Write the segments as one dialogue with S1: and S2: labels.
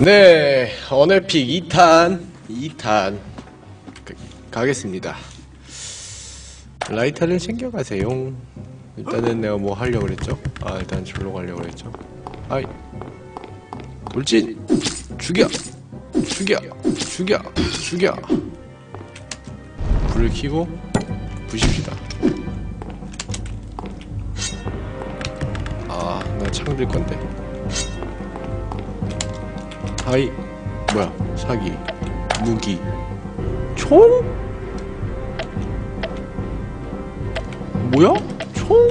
S1: 네, 언어픽 2탄, 2탄 가, 가겠습니다. 라이터를 챙겨가세요. 일단은 내가 뭐 하려고 그랬죠? 아, 일단 절로 가려고 그랬죠. 아이, 돌진! 죽여! 죽여! 죽여! 죽여! 불을 켜고 부십시다. 아, 나 창들 건데. 하이 뭐야 사기 무기. 총? 뭐야? 총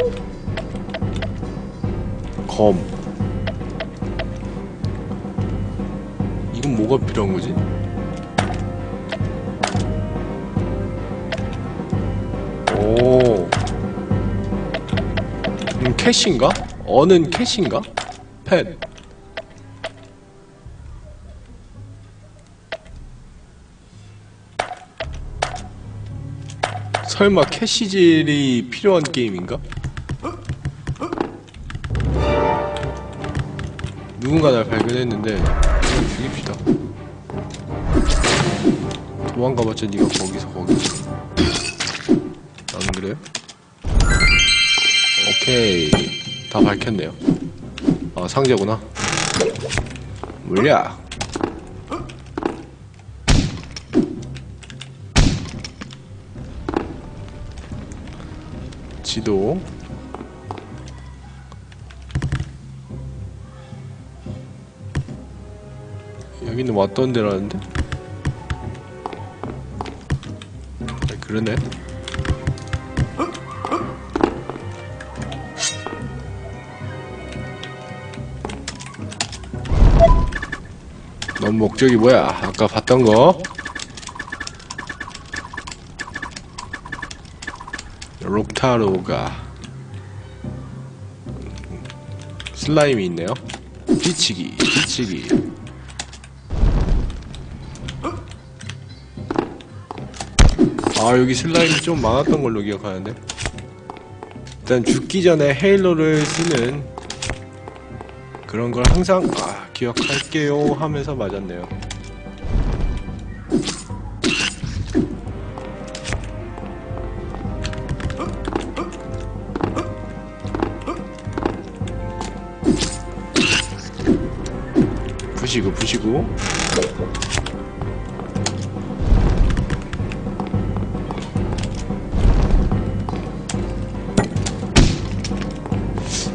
S1: 검. 이건 뭐가 필요한 거지? 오. 음, 캐시인가? 어는 캐시인가? 펫 설마 캐시질이 필요한 게임인가? 누군가 날 발견했는데 그냥 죽입시다. 도망가봤자 니가 거기서 거기 안 그래요? 오케이. 다 밝혔네요. 아 상자구나. 물약 지도 여기는 왔던 데라는데? 아, 그러네 넌 목적이 뭐야? 아까 봤던 거? 록타로가 슬라임이 있네요. 뒤치기 뒤치기. 아 여기 슬라임이 좀 많았던 걸로 기억하는데. 일단 죽기 전에 헤일로를 쓰는 그런 걸 항상 아 기억할게요 하면서 맞았네요 부시고 부시고.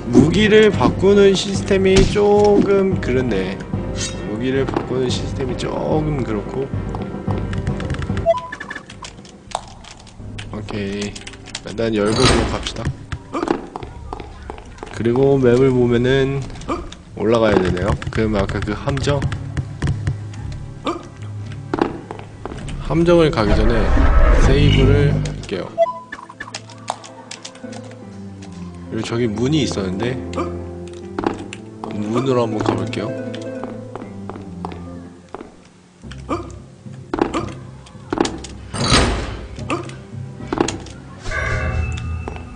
S1: 무기를 바꾸는 시스템이 조금 그렇네. 무기를 바꾸는 시스템이 조금 그렇고. 오케이. 일단 열거으로 갑시다. 그리고 맵을 보면은 올라가야 되네요. 그럼 아까 그 함정 함정을 가기 전에 세이브를 할게요. 그리고 저기 문이 있었는데 문으로 한번 가볼게요.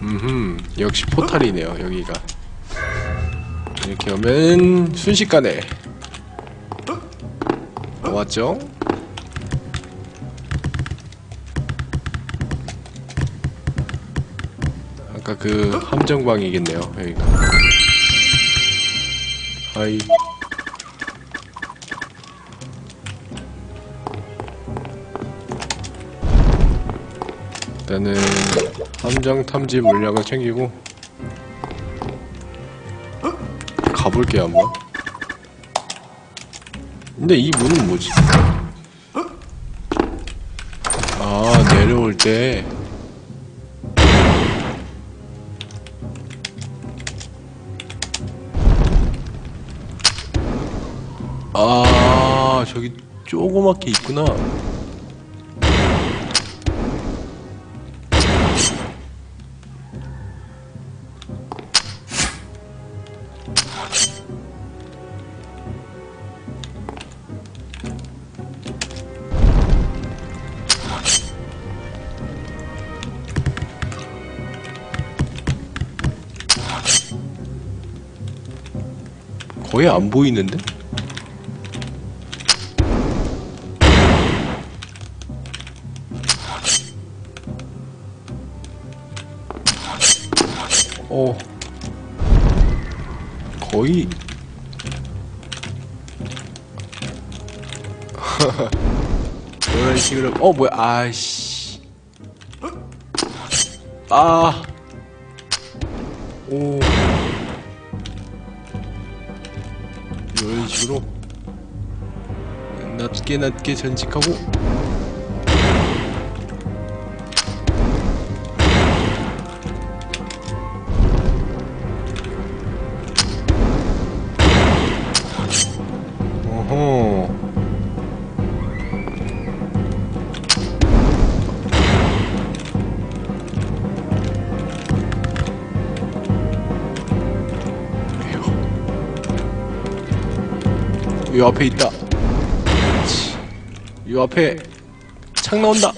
S1: 음, 역시 포탈이네요. 여기가. 이렇게 오면 순식간에 왔죠? 아까 그 함정방이겠네요 여기가 하이 일단은 함정 탐지 물량을 챙기고 가볼게요 한번 근데 이 문은 뭐지? 아 내려올 때 아, 저기 조그맣게 있구나. 안 보이는데? 어. 거의. 이런 식으로 어 뭐야 아씨. 아오. 이런 식으로 낮게 낮게 전직하고 이 앞에 있다. 이 앞에 창 나온다.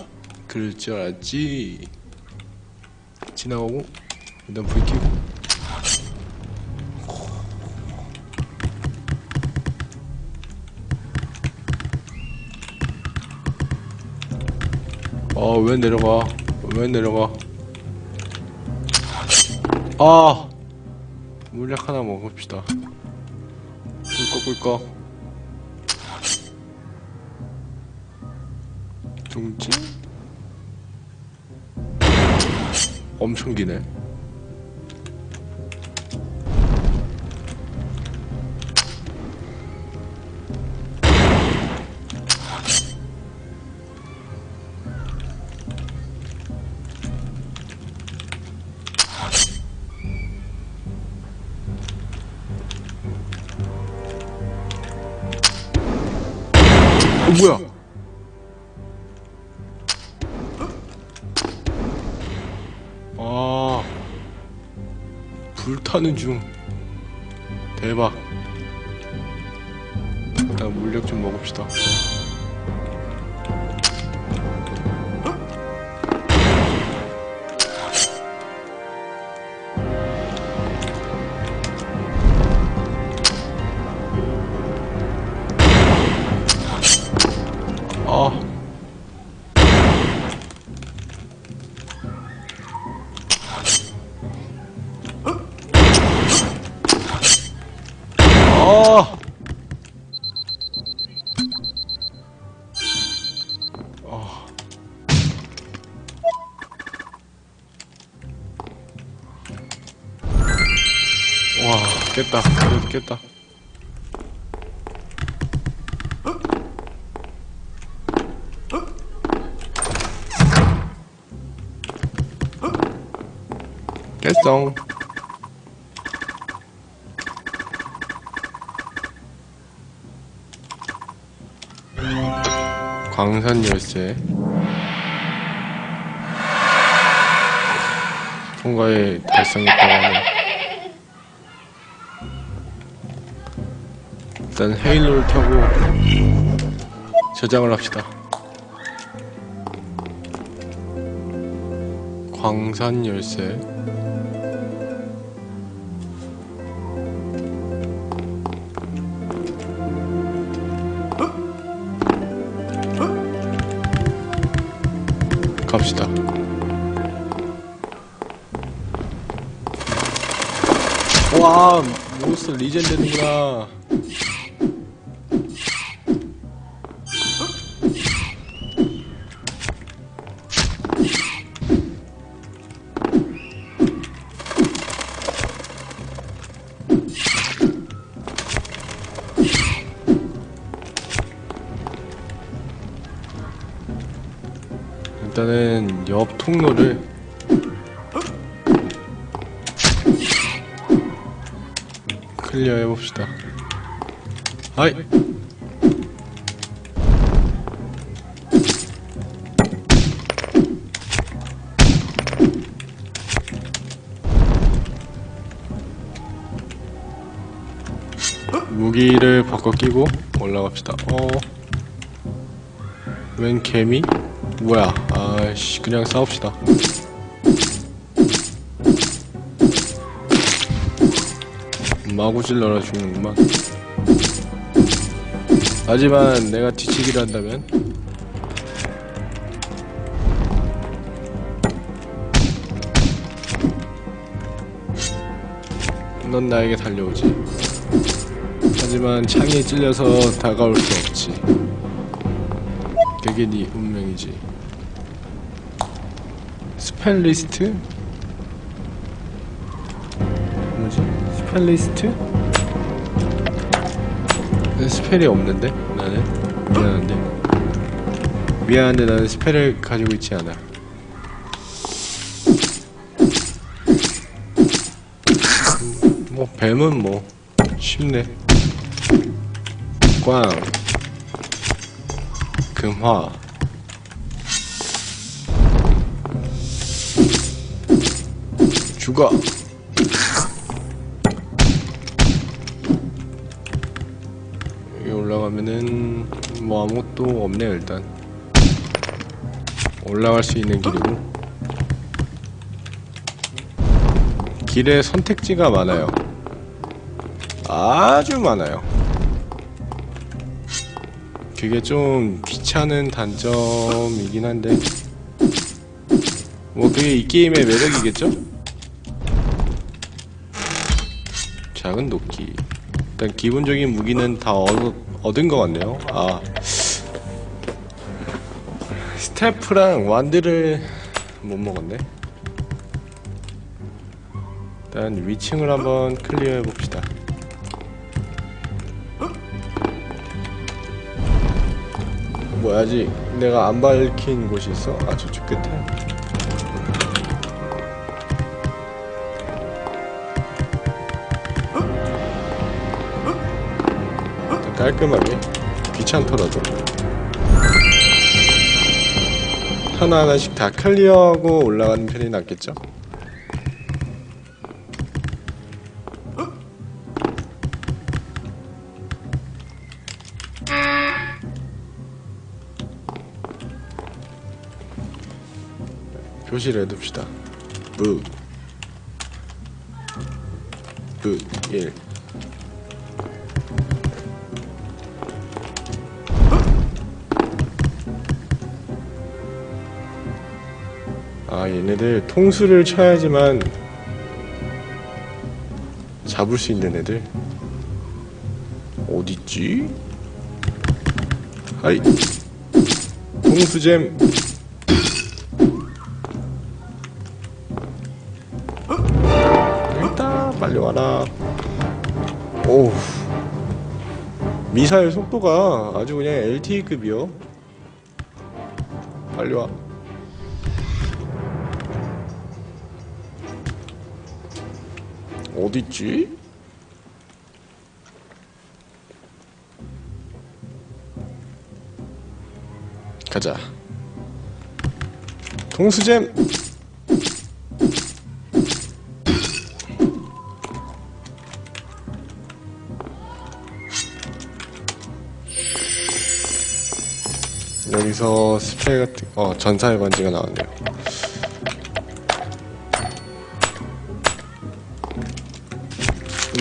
S1: 그럴 줄 알았지. 지나가고 일단 불 켜고. 아, 왜 내려가? 왜 내려가? 아! 물약 하나 먹읍시다. 꿀꺽꿀꺽. 둥지? 엄청 기네. 불타는 중. 대박. 일단 물약 좀 먹읍시다 깼다. 깼어. 광산 열쇠 통과에 달성했다고 하네 일단 헤일로를 타고 저장을 합시다 광산 열쇠 갑시다. 와, 몬스터 리젠 되는구나. 옆 통로를 클리어 해봅시다. 아이. 무기를 바꿔 끼고 올라갑시다. 어. 웬 개미? 뭐야? 아씨, 그냥 싸웁시다. 마구 질러라 죽는구만. 하지만 내가 뒤치기를 한다면 넌 나에게 달려오지. 하지만 창에 찔려서 다가올 수 없지. 그게 네 운명이지. spell list? 뭐지? spell list? 난 spell이 없는데? 나는? 미안한데 미안한데 나는 spell을 가지고 있지 않아 음, 뭐 뱀은 뭐 쉽네 꽝 금화 죽어. 여기 올라가면은 뭐 아무것도 없네요 일단. 올라갈 수 있는 길이고. 길에 선택지가 많아요. 아주 많아요. 그게 좀 귀찮은 단점이긴 한데. 뭐 그게 이 게임의 매력이겠죠? 작은 도끼 일단 기본적인 무기는 다 얻, 얻은 것 같네요. 아 스태프랑 완드를 못 먹었네. 일단 위층을 한번 클리어 해 봅시다. 뭐야 아직 내가 안 밝힌 곳이 있어? 아 저쪽 끝에? 깔끔하게 귀찮더라도. 하나하나씩 다 클리어하고 올라가는 편이 낫겠죠? 표시를 해둡시다. 부. 부, 1 아 얘네들 통수를 쳐야지만 잡을 수 있는 애들? 어딨지? 하이 통수잼. 여기다 빨리 와라. 오우 미사일 속도가 아주 그냥 LTE급이요. 빨리 와 어딨지? 가자. 통수잼. 여기서 스프레이 같은 어 전사의 반지가 나왔네요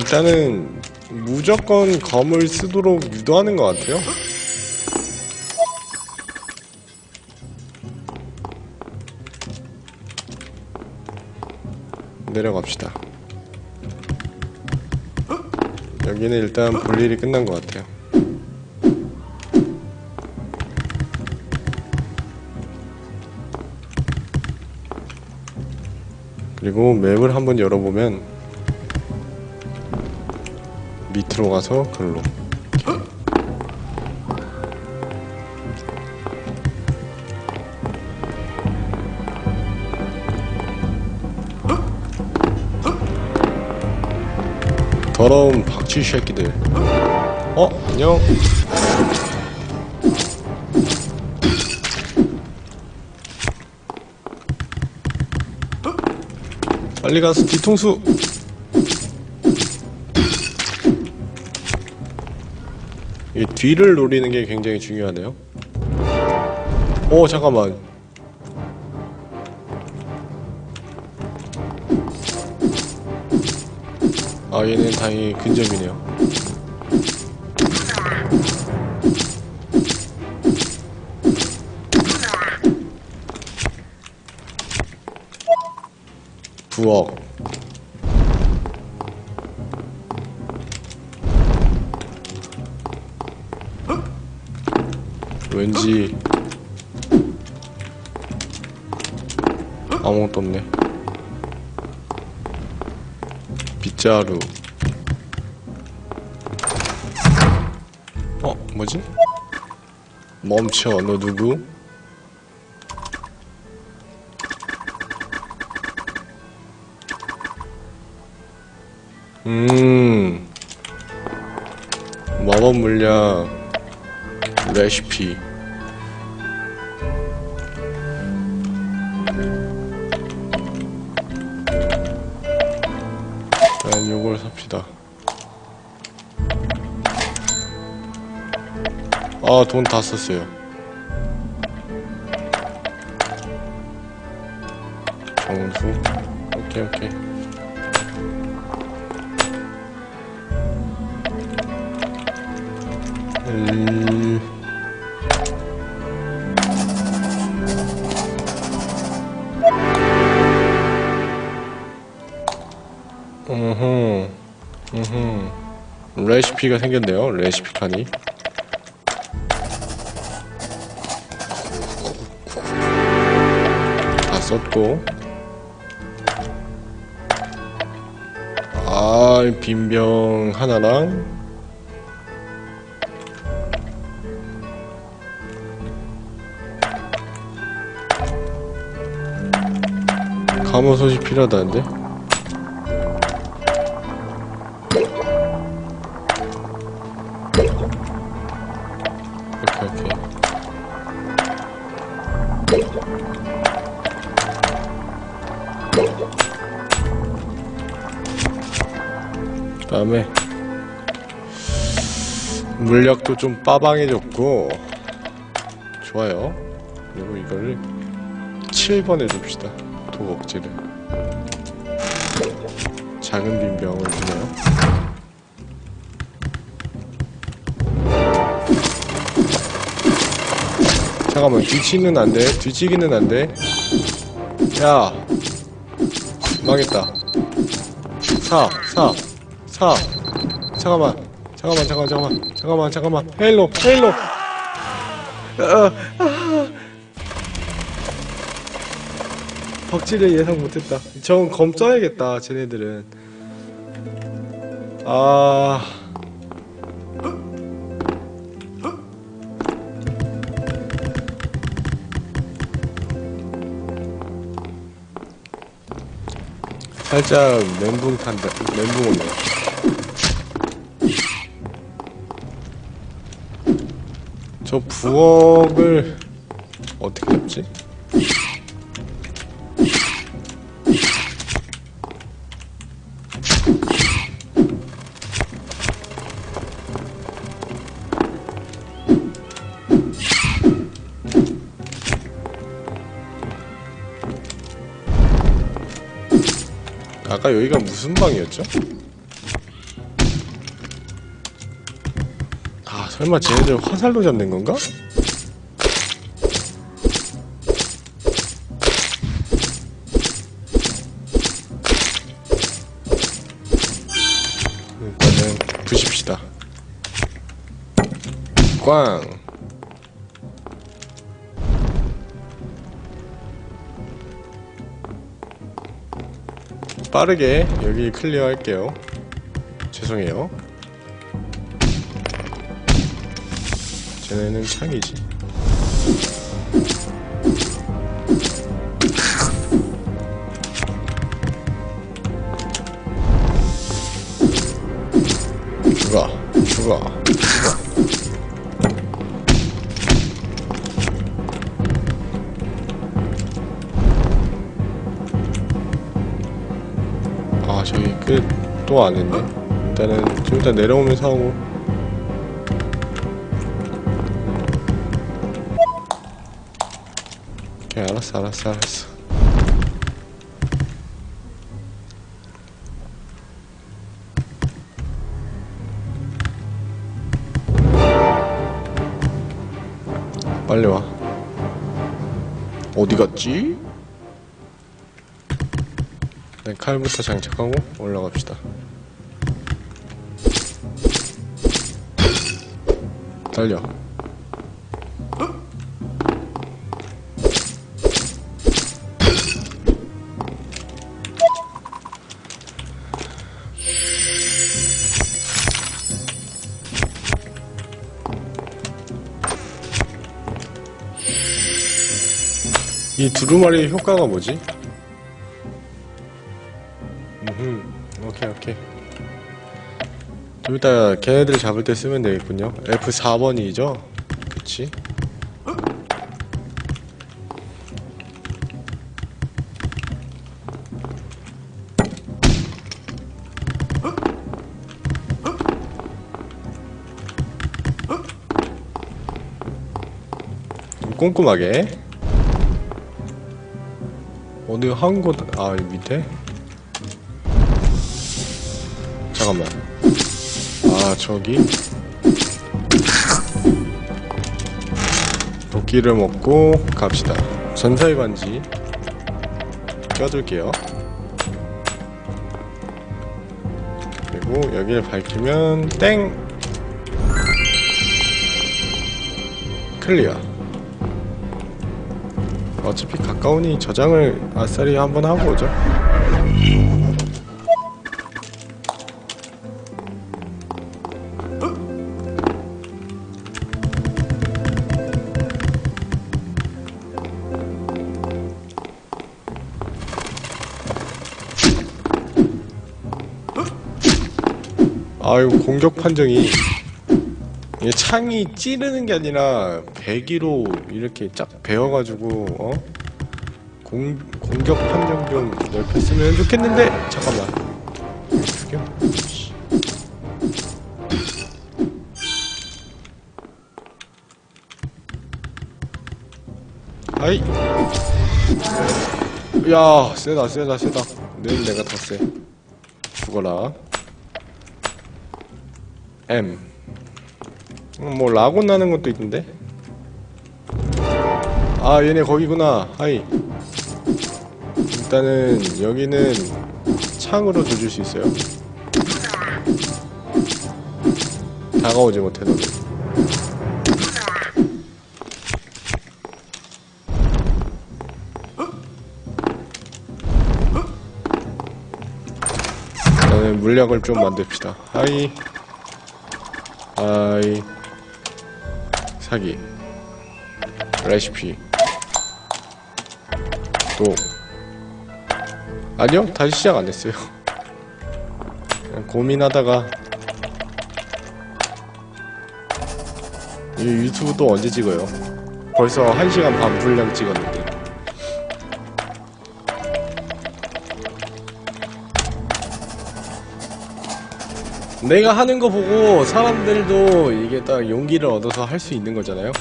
S1: 일단은 무조건 검을 쓰도록 유도하는 것 같아요. 내려갑시다. 여기는 일단 볼 일이 끝난 것 같아요. 그리고 맵을 한번 열어보면 밑으로 가서 글로. 더러운 박쥐 새끼들. 어? 안녕. 빨리 가서 뒤통수 이 뒤를 노리는 게 굉장히 중요하네요. 오 잠깐만. 아 얘는 다행히 근접이네요. 부엌 아무것도 없네 빗자루 어 뭐지? 멈춰 너 누구? 음 마법 물약 레시피 아 돈 다 썼어요 정수 오케이 오케이 음... 음흠, 음흠. 레시피가 생겼네요. 레시피 칸이. 다 썼고. 아, 빈병 하나랑 감호솥이 필요하다는데? 물약도 좀 빠방해졌고 좋아요. 그리고 이거를 7번 해줍시다. 도곡지를. 작은 빈 병을 주네요. 잠깐만 뒤치는 안돼. 뒤치기는 안돼. 야 망했다. 사 사 사. 잠깐만 잠깐만 잠깐만 잠깐만. 잠깐만 잠깐만. 아, 아. 덕질을 예상 못했다. 전 검 써야겠다 쟤네들은. 아. 살짝 멘붕 탄다 멘붕 오네 저 부엌을 어떻게 잡지? 아까 여기가 무슨 방이었죠? 설마 쟤네들 화살로 잡는 건가? 일단은 부십시다. 꽝. 빠르게 여기 클리어 할게요. 죄송해요 쟤네는 창이지. 죽어 죽어 죽어. 아 저기 끝 또 안 했네? 일단은 좀 일단 내려오면서 하고 오케이 알았어 알았어 알았어 빨리 와 어디 갔지? 네, 칼부터 장착하고 올라갑시다. 달려. 이 두루마리 효과가 뭐지? 음흠, 오케이, 오케이. 좀 이따 걔네들 잡을 때 쓰면 되겠군요. F4번이죠? 그치? 좀 꼼꼼하게. 어느 한 곳, 아, 밑에? 잠깐만. 아, 저기. 도끼를 먹고 갑시다. 전사의 반지 껴둘게요. 그리고 여기를 밝히면 땡! 클리어. 어차피 가까우니 저장을 아싸리 한번 하고 오죠. 아유 공격 판정이 이게 창이 찌르는 게 아니라 배기로 이렇게 쫙 베어가지고 어? 공, 공격 판정 좀 넓혔으면 좋겠는데 잠깐만. 아이. 야 세다 세다 세다. 늘 내가 더 세. 죽어라. M. 음, 뭐 라고 나는 것도 있던데? 아 얘네 거기구나. 하이. 일단은 여기는 창으로 조질 수 있어요. 다가오지 못해 너는 저는 물약을 좀 만듭시다. 하이. 아이 사기. 레시피. 또. 아니요 다시 시작 안 했어요. 그냥 고민하다가. 이 유튜브 또 언제 찍어요? 벌써 1시간 반 분량 찍었는데 내가 하는 거 보고 사람들도 이게 딱 용기를 얻어서 할 수 있는 거잖아요.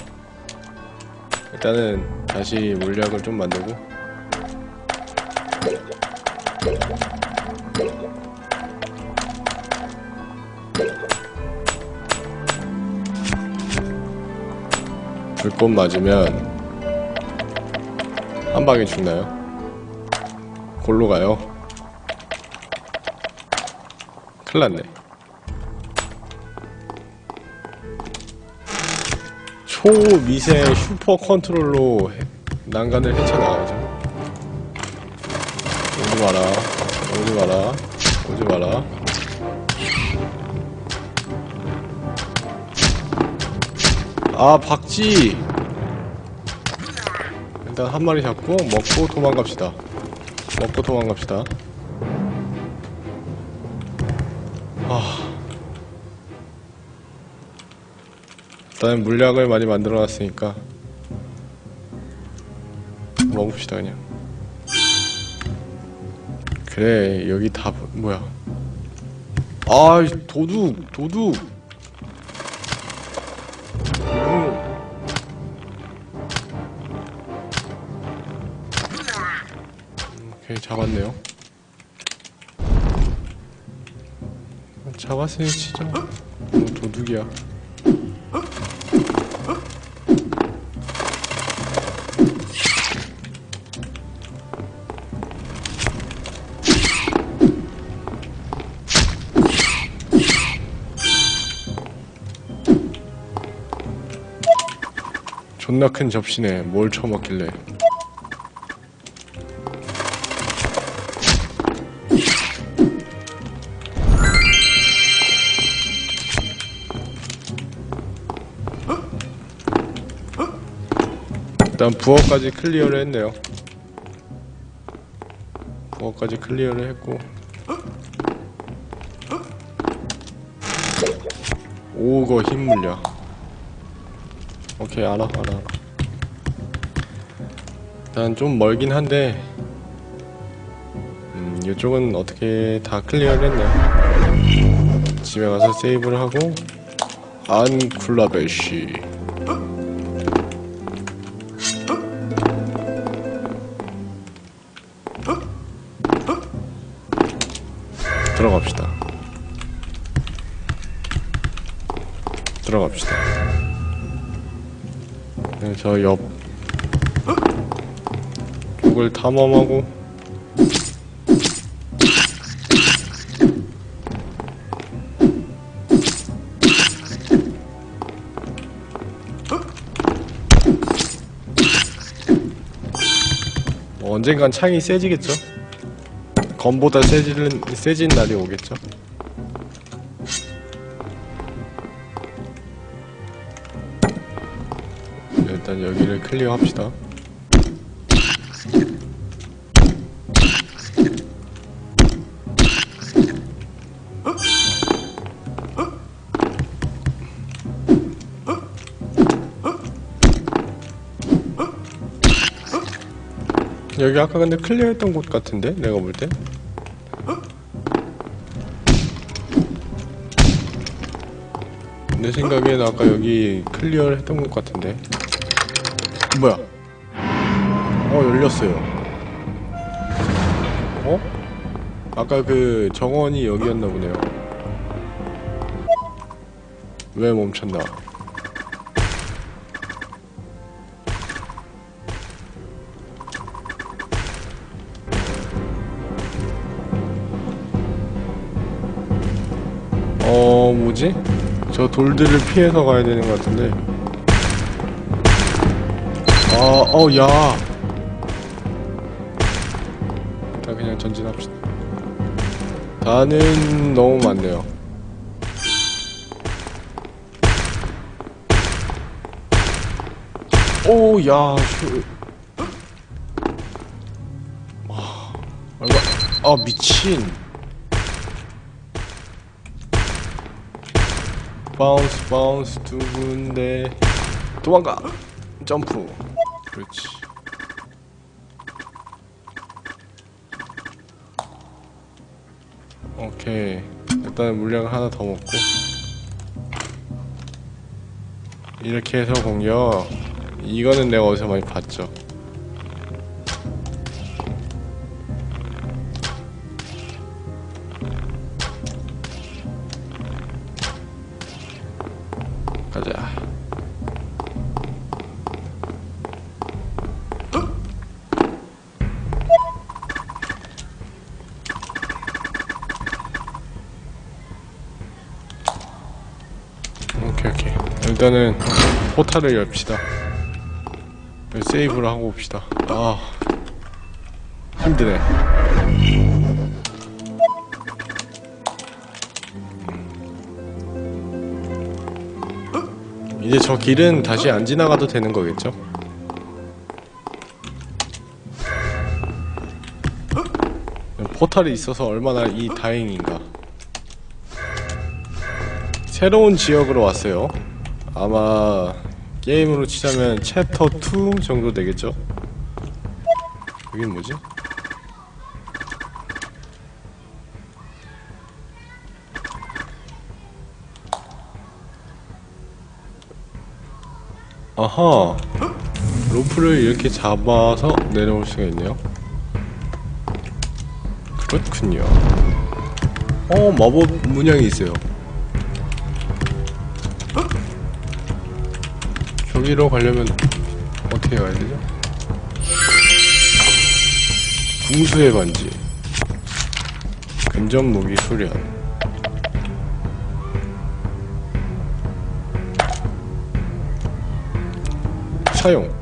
S1: 일단은 다시 물약을 좀 만들고 불꽃 맞으면 한 방에 죽나요? 골로 가요. 큰일 났네. 초미세 슈퍼 컨트롤로 해- 난간을 헤쳐나가죠. 오지 마라. 오지 마라. 오지 마라. 아, 박쥐! 일단 한 마리 잡고 먹고 도망갑시다. 먹고 도망갑시다. 일단 물약을 많이 만들어 놨으니까 먹읍시다 그냥. 그래 여기 다 보- 뭐야. 아 도둑 도둑. 오케이 잡았네요. 잡았으니 치죠 뭐 도둑이야 존나 큰 접시네. 뭘 처먹길래. 일단 부엌까지 클리어를 했네요. 부엌까지 클리어를 했고 오거 힘 물려. 오케이 알아 알아. 일단 좀 멀긴 한데 음 이쪽은 어떻게 다 클리어를 했네요. 집에 가서 세이브를 하고 안 쿨라벨시 들어갑시다. 들어갑시다. 네, 저옆 쪽을 탐험하고 뭐 언젠간 창이 세지겠죠? 검보다 세지는 세진 날이 오겠죠? 일단 여기를 클리어합시다. 여기 아까 근데 클리어했던 곳 같은데 내가 볼 때. 내 생각엔 아까 여기 클리어를 했던 것 같은데. 어 열렸어요. 어? 아까 그 정원이 여기였나 보네요. 왜 멈췄나? 어 뭐지? 저 돌들을 피해서 가야 되는 것 같은데 아, 어, 야 그냥 전진합시다. 다는 너무 많네요. 오, 야, 슈. 와, 얼마, 아, 미친. bounce bounce 두 군데. 도망가. 점프. 그렇지 오케이 일단 물약을 하나 더 먹고. 이렇게 해서 공격. 이거는 내가 어디서 많이 봤죠. 가자. 일단은 포탈을 열읍시다. 세이브를 하고 옵시다. 아 힘드네. 이제 저 길은 다시 안 지나가도 되는 거겠죠? 포탈이 있어서 얼마나 이 다행인가. 새로운 지역으로 왔어요. 아마 게임으로 치자면 챕터 2 정도 되겠죠? 여긴 뭐지? 아하 로프를 이렇게 잡아서 내려올 수가 있네요 그렇군요 어 마법 문양이 있어요 저기로 가려면 어떻게 가야 되죠? 궁수의 반지 근접 무기 수련 사용.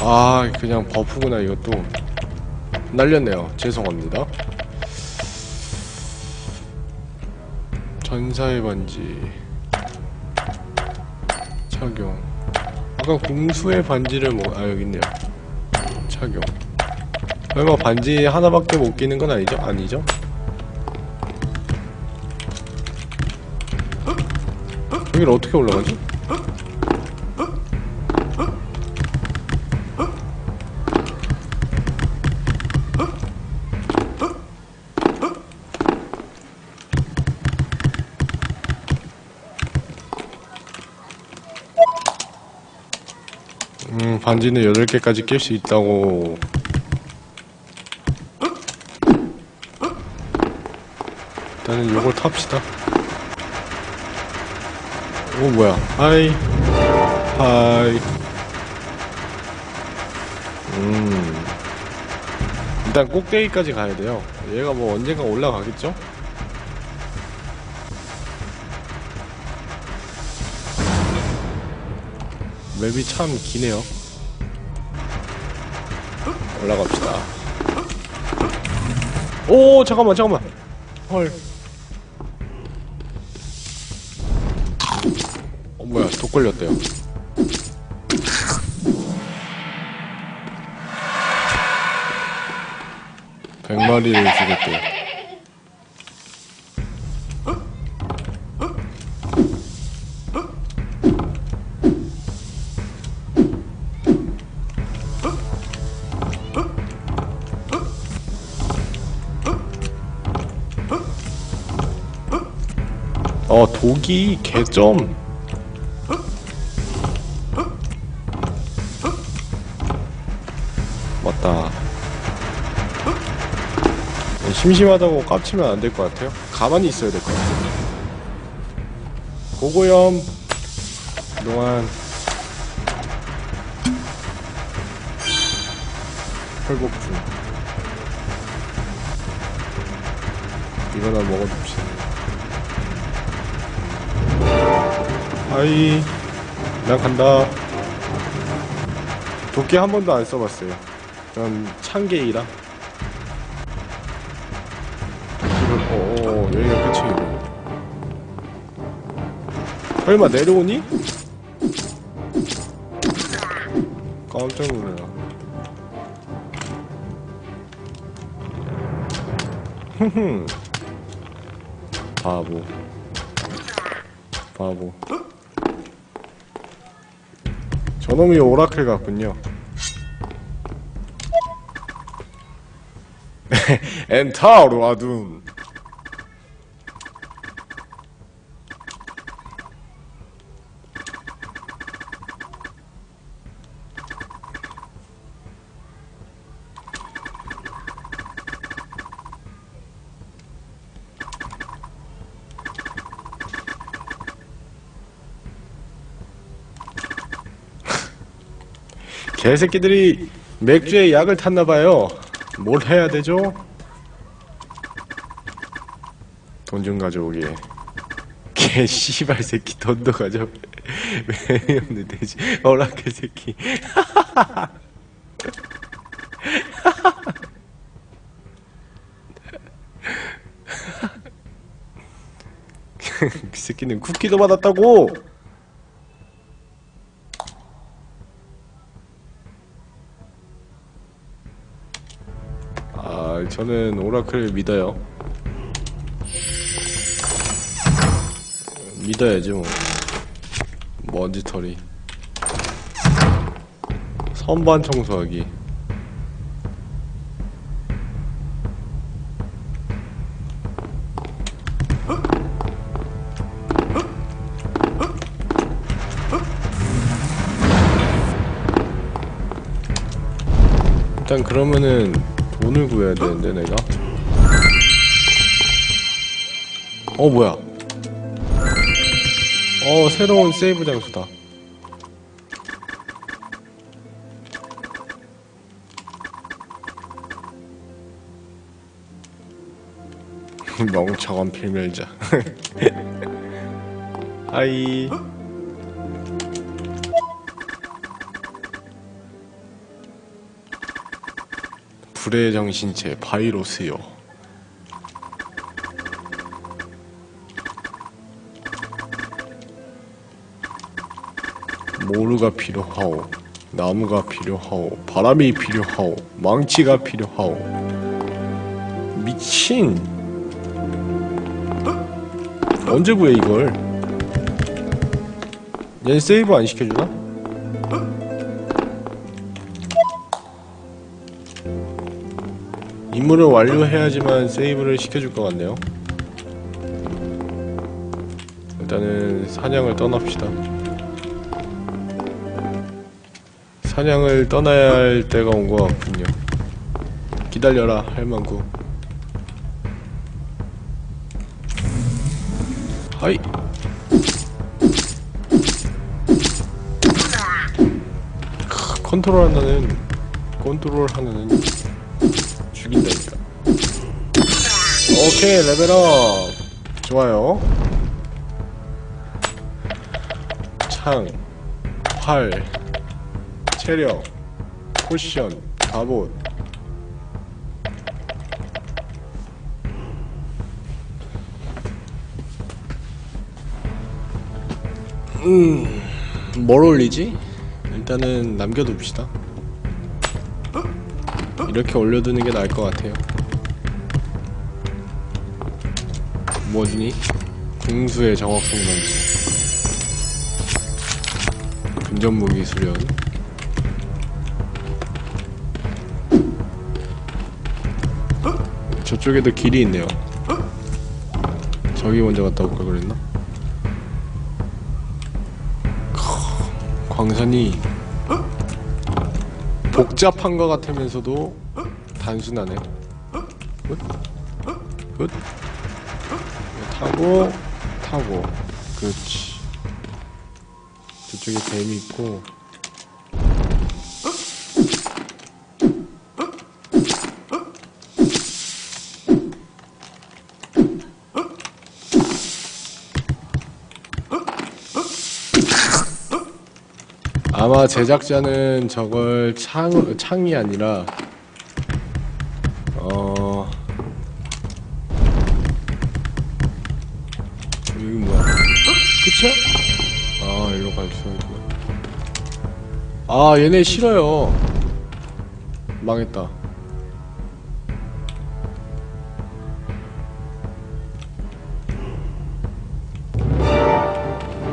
S1: 아, 그냥 버프구나, 이것도. 날렸네요. 죄송합니다. 전사의 반지. 자, 착용. 아까 공수의 반지를 뭐, 아, 여기 있네요. 착용. 설마 반지 하나밖에 못 끼는 건 아니죠? 아니죠? 여기를 어떻게 올라가지? 반지는 8개까지 낄 수 있다고. 일단은 요걸 탑시다. 오, 뭐야. Hi. Hi. 음. 일단 꼭대기까지 가야 돼요. 얘가 뭐 언젠가 올라가겠죠? map이 참 기네요. 올라갑시다. 오, 잠깐만, 잠깐만. 헐. 어, 뭐야, 독 걸렸대요. 백마리를 죽였대요. 어, 독이 개점. 맞다. 심심하다고 깝치면 안 될 것 같아요. 가만히 있어야 될 것 같아요. 고고염. 그동안 회복 중. 이거나 먹어둡 아이, 난 간다. 도끼 한 번도 안 써봤어요. 전 창계이라. 이걸, 어, 여기가 끝이고. 설마 내려오니? 깜짝 놀래라. 바보. 바보. 저놈이 오라클 같군요. 엔타우르 아둔. 개새끼들이 맥주에 약을 탔나봐요. 뭘 해야 되죠? 돈 좀 가져오게. 개 씨발 새끼 돈도 가져. 왜 없는 돼지 어라케 새끼. 그 새끼는 쿠키도 받았다고. 저는 오라클을 믿어요. 믿어야지 뭐. 먼지털이. 선반 청소하기. 일단 그러면은 돈을 구해야 되는데 내가? 어 뭐야? 어 새로운 세이브 장소다. 멍청한 필멸자. 하이 불의 정신체 바이로스요. 모루가 필요하오 나무가 필요하오 바람이 필요하오 망치가 필요하오 미친 언제 구해 이걸 얘 세이브 안 시켜주나? 임무를 완료해야지만 세이브를 시켜줄 것 같네요. 일단은 사냥을 떠납시다. 사냥을 떠나야 할 때가 온 것 같군요. 기다려라 할망구. 하이. 크, 컨트롤 하나는 컨트롤 하나는 오케이 레벨업. 좋아요. 창, 활, 체력, 포션, 갑옷 음, 뭘 올리지? 일단은 남겨둡시다. 이렇게 올려두는 게 나을 것 같아요 뭐니? 궁수의 정확성 넘치 근접무기 수련 저쪽에도 길이 있네요 저기 먼저 갔다 올걸 그랬나? 크, 광선이 복잡한 것 같으면서도 단순하네 good? good? 타고 타고 그렇지 저쪽에 뱀이 있고 아마 제작자는 저걸 창, 창이 아니라 아 얘네 싫어요. 망했다.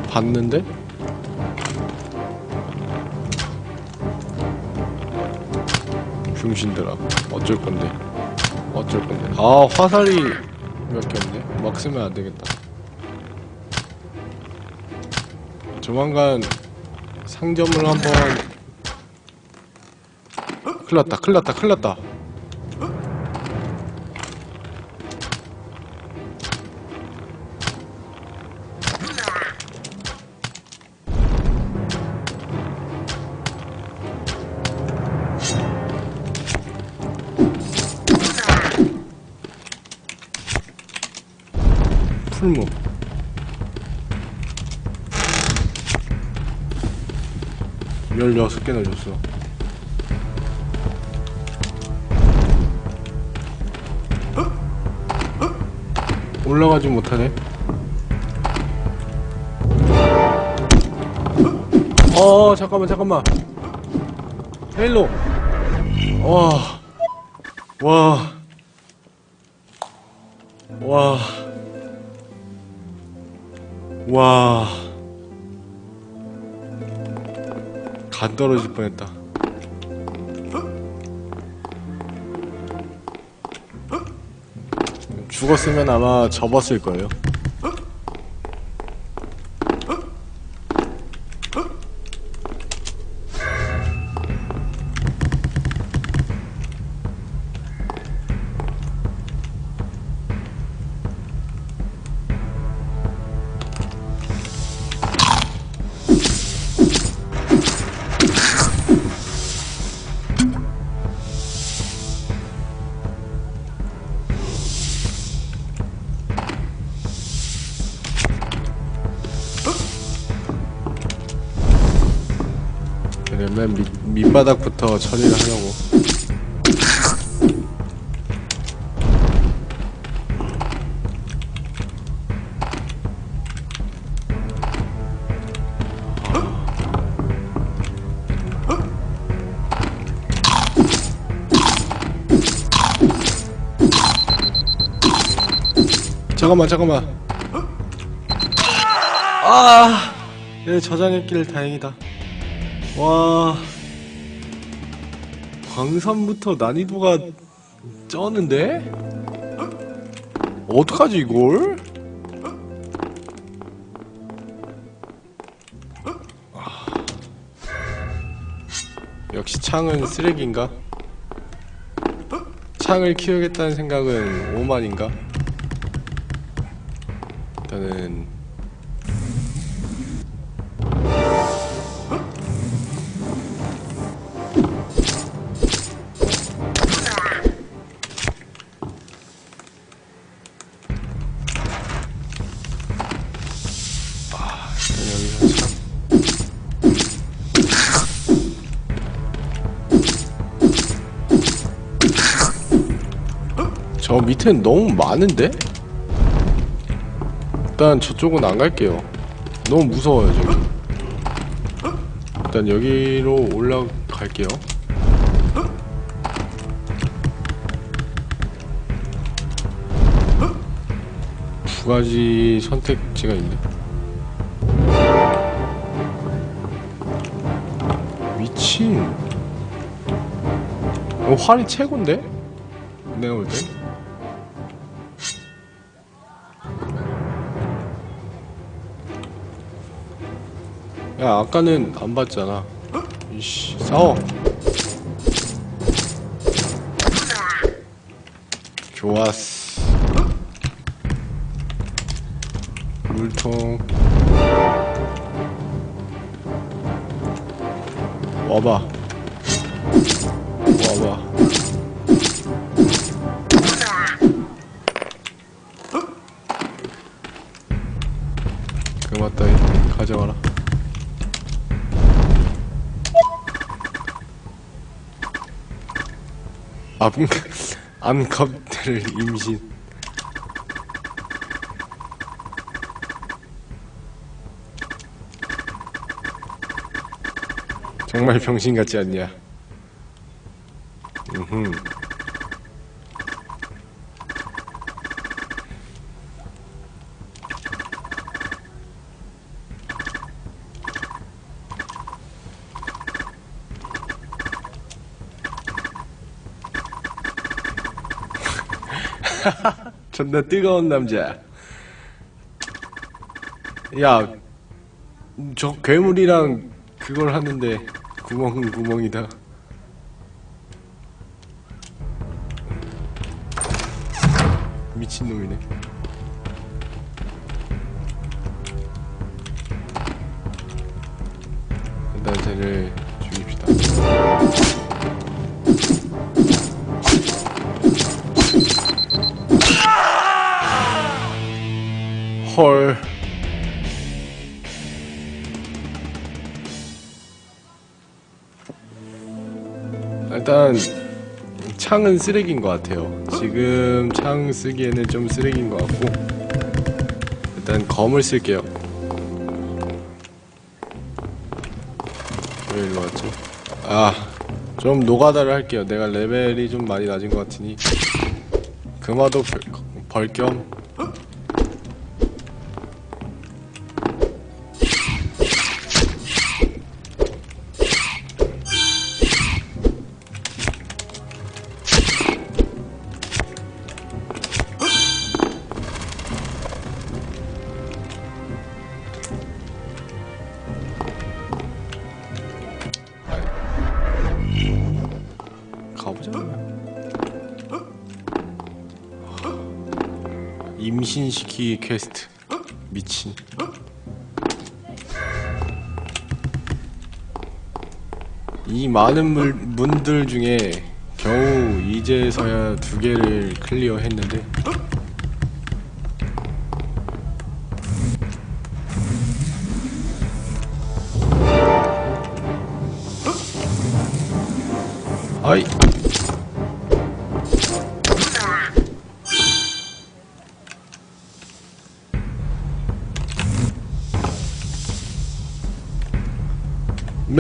S1: 봤는데? 병신들아 어쩔 건데? 어쩔 건데? 아 화살이 몇 개 없네. 막 쓰면 안 되겠다. 조만간 상점을 한번 큰일 났다 큰일 났다 큰일 났다 못하네 어 잠깐만 잠깐만 헤일로 와 와. 와. 와. 간 떨어질 뻔했다. 죽었으면 아마 접었을 거예요. 잠깐만 잠깐만 아 예, 저장했길 다행이다 와 광산부터 난이도가 쩌는데? 어떡하지 이걸? 아. 역시 창은 쓰레기인가? 창을 키우겠다는 생각은 오만인가? 일단은 아, 저 밑엔 너무 많은데? 일단 저쪽은 안 갈게요. 너무 무서워요, 저기. 일단 여기로 올라갈게요. 두 가지 선택지가 있네. 미친. 어, 활이 최고인데? 내가 볼 때. 야 아까는 안 봤잖아. 이씨 싸워. 좋았어. 물통. 와봐. 와봐. 그 맞다. 가져와라 암, 암컷들 임신. 정말 병신 같지 않냐 음흠. 존 나 뜨거운 남자. 야, 저 괴물이랑 그걸 하는데 구멍은 구멍이다. 창은 쓰레기인 것 같아요. 지금 창 쓰기에는 좀 쓰레기인 것 같고 일단 검을 쓸게요. 왜 일로 왔지? 아, 좀 노가다를 할게요. 내가 레벨이 좀 많이 낮은 것 같으니 금화도 벌겸 임신시키기 퀘스트. 미친. 이 많은 물, 문들 중에 겨우 이제서야 두 개를 클리어 했는데 아이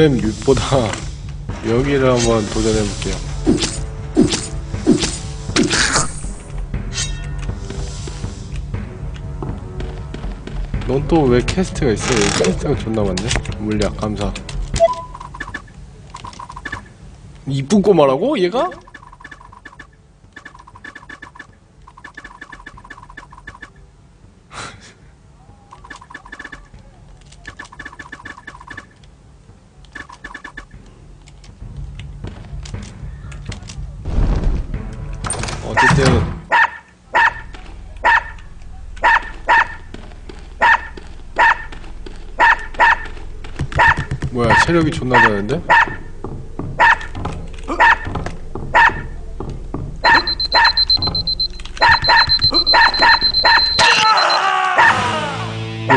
S1: 프렘 6보다 여기를 한번 도전해볼게요 넌 또 왜 캐스트가 있어? 여기 캐스트가 존나 많네 물약 감사 이쁜 꼬마라고? 얘가? 체력이 존나 되는데?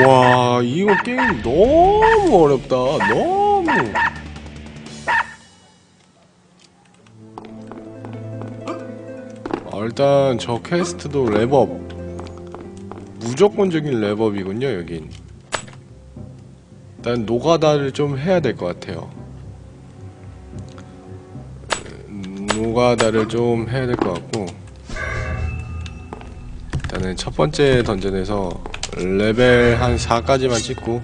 S1: 와 이거 게임 너무 어렵다. 너무. 아, 일단 저 퀘스트도 랩업. 무조건적인 랩업이군요 여긴 일단 노가다를 좀 해야 될 것 같아요 음, 노가다를 좀 해야 될 것 같고 일단은 첫 번째 dungeon에서 레벨 한 4까지만 찍고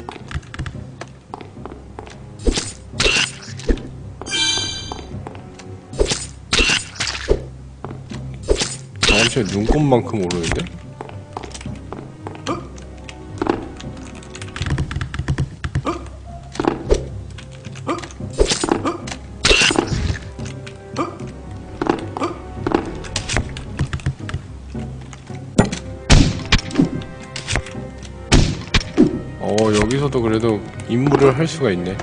S1: 엄청 눈곱만큼 오르는데? 여기서도 그래도 임무를 할 수가 있네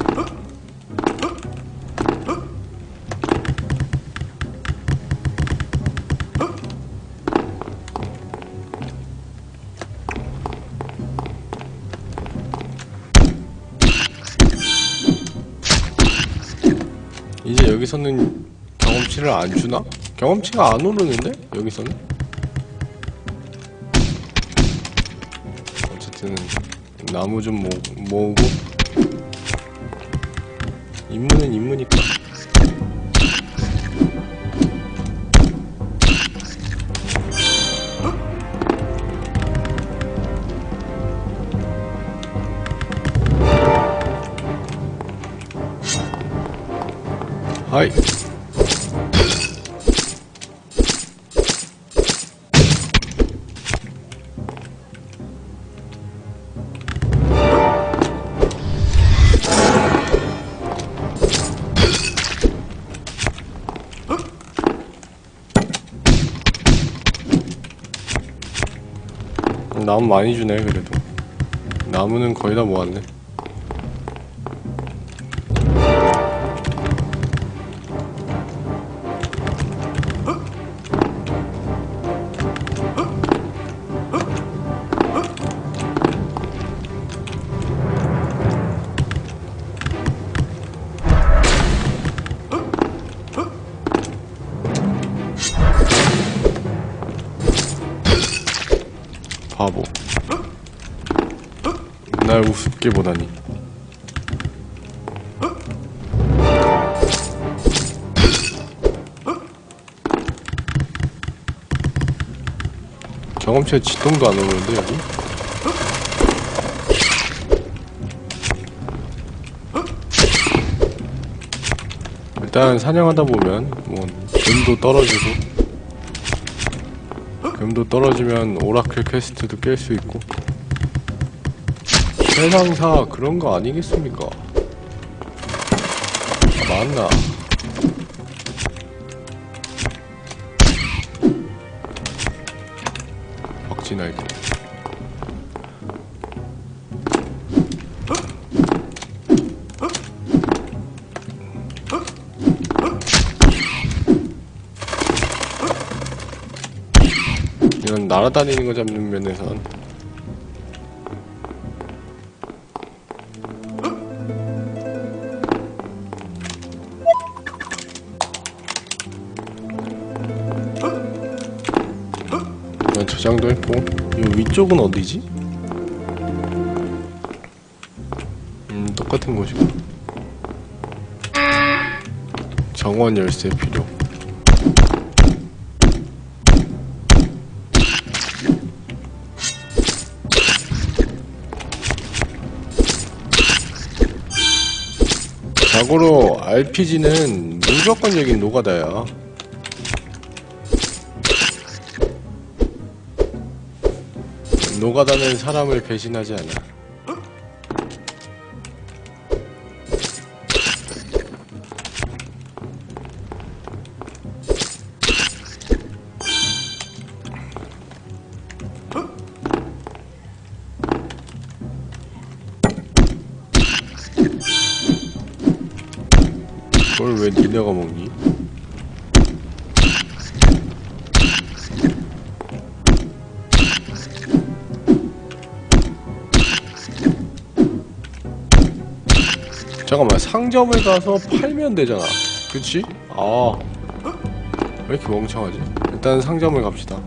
S1: 이제 여기서는 경험치를 안 주나? 경험치가 안 오르는데? 여기서는? 나무 좀 모, 모으고. 임무는 임무니까 하이 나무 많이 주네 그래도. 나무는 거의 다 모았네 날 우습게 보다니 경험치에 지통도 안 오는데 여기? 일단 사냥하다 보면 뭐 금도 떨어지고 금도 떨어지면 오라클 퀘스트도 깰 수 있고 세상사 그런 거 아니겠습니까? 아, 맞나? 박진할게 이런 날아다니는 거 잡는 면에선 저장도 했고. 이 위쪽은 어디지? 음 똑같은 곳이고. 정원 열쇠 필요. 자고로 RPG는 무조건적인 노가다야. 노가다는 사람을 배신하지 않아. 가서 팔면 되잖아 그치? 아왜 이렇게 멍청하지? 일단 상점을 갑시다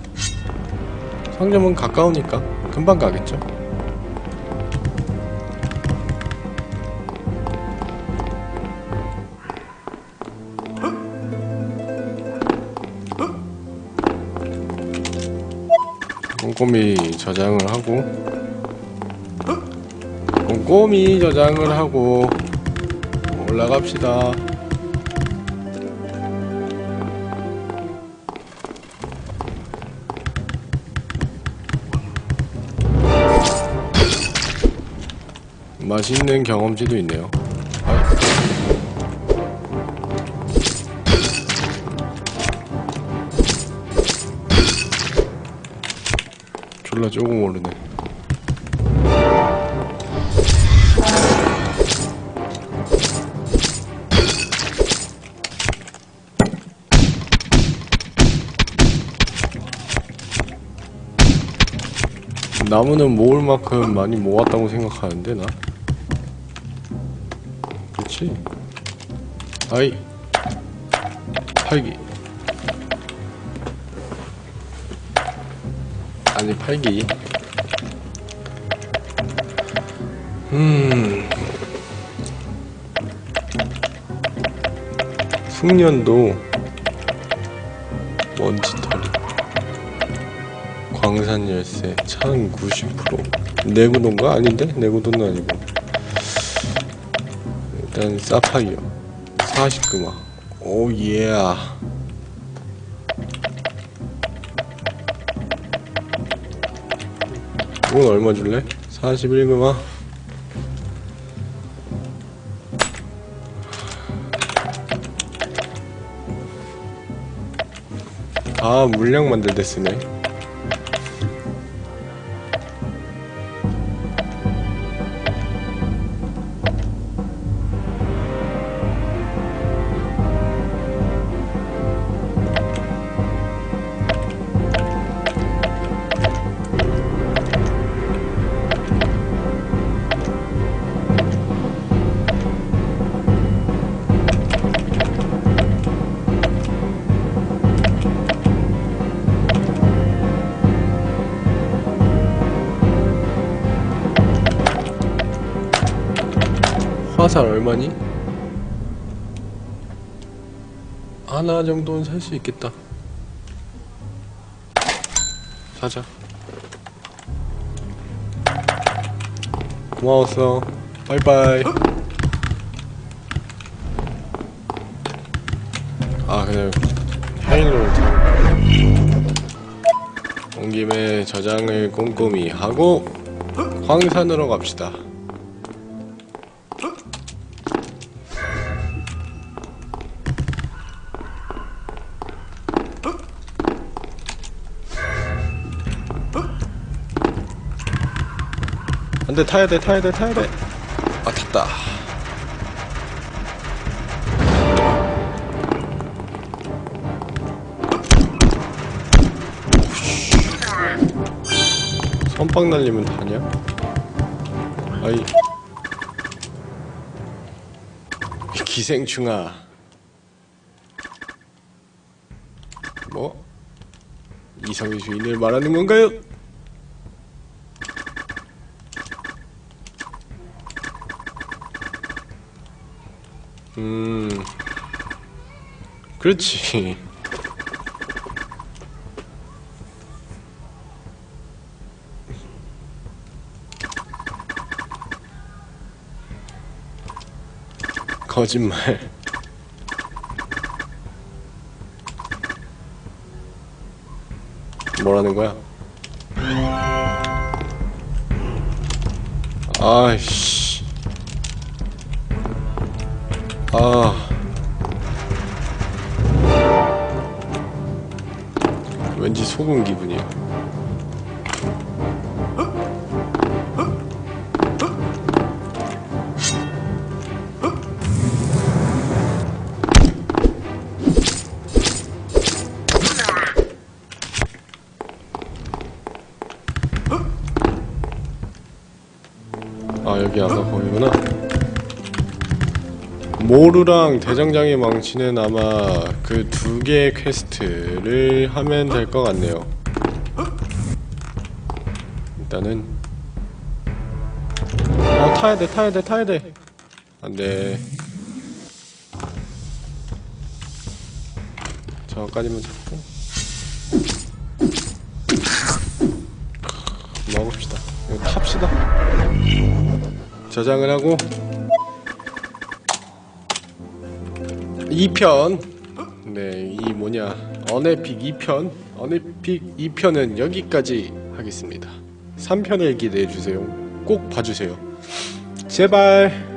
S1: 상점은 가까우니까 금방 가겠죠? 꼼꼼히 저장을 하고 꼼꼼히 저장을 하고 올라갑시다. 맛있는 경험치도 있네요. 졸라 조금 오르네. 나무는 모을 만큼 많이 모았다고 생각하는데 나. 그렇지? 아이 팔기. 아니 팔기. 음. 숙련도 90% 내구도인가? 아닌데? 내구도는 아니고. 일단 사파이어. 40금화 오 예. 이건 얼마 줄래? 41금화 아 물량 만들 때 쓰네 화살 얼마니? 하나 정도는 살 수 있겠다. 사자. 고마웠어. 바이바이. 아, 그냥 헤일로를 온 김에 저장을 꼼꼼히 하고 황산으로 갑시다. 돼 타야 돼 타야 돼 타야 돼 아 탔다 선빵 날리면 타냐? 아이 기생충아 뭐? 이성의 주인을 말하는 건가요? 음, 그렇지. 거짓말. 뭐라는 거야? 아이씨. 아. 왠지 속은 기분이야. 모루랑 대장장이의 망치는 아마 그 두 개의 quest를 하면 될 것 같네요. 일단은. 어 타야돼 타야돼 타야돼. 안돼 저까지만 잡고. 먹읍시다. 이거 탑시다. 저장을 하고 2편. 네, 이 뭐냐. 언에픽 2편. 언에픽 2편은 여기까지 하겠습니다. 3편을 기대해 주세요. 꼭 봐주세요. 제발